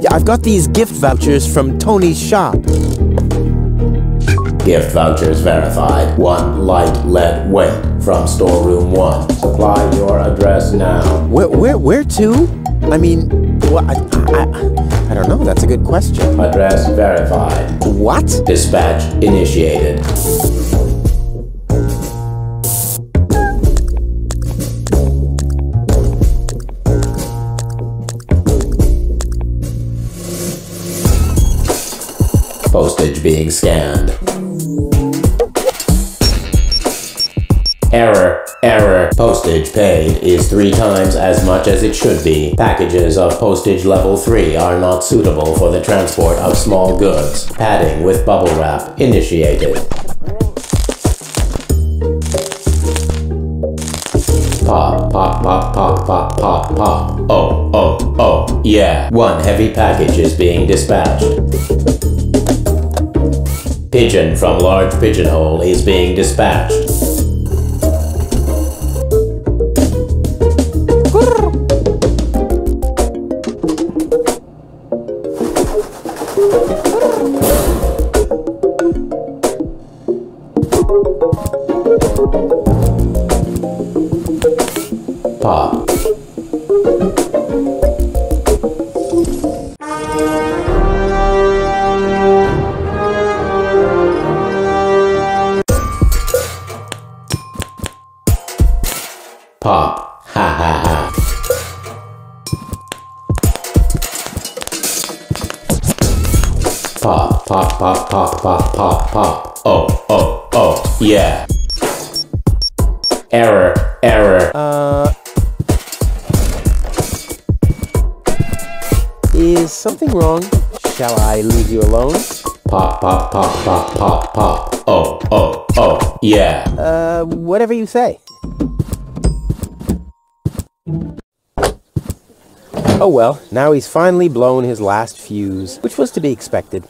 Yeah, I've got these gift vouchers from Tony's shop. Gift vouchers verified. One light lead weight from storeroom one. Supply your address now. Where, where, where to? I mean, what? I, I, I don't know. That's a good question. Address verified. What? Dispatch initiated. Postage being scanned. Error, error. Postage paid is three times as much as it should be. Packages of postage level 3 are not suitable for the transport of small goods. Padding with bubble wrap initiated. Pop, pop, pop, pop, pop, pop, pop. Oh, oh, oh, yeah. One heavy package is being dispatched. Pigeon from large pigeonhole is being dispatched. Pop. Pop. Ha ha ha. Pop, pop, pop, pop, pop, pop, pop. Oh, oh, oh, yeah. Error, error. Uh. Is something wrong? Shall I leave you alone? Pop, pop, pop, pop, pop, pop. Oh, oh, oh, yeah. Uh, whatever you say. Oh well, now he's finally blown his last fuse, which was to be expected.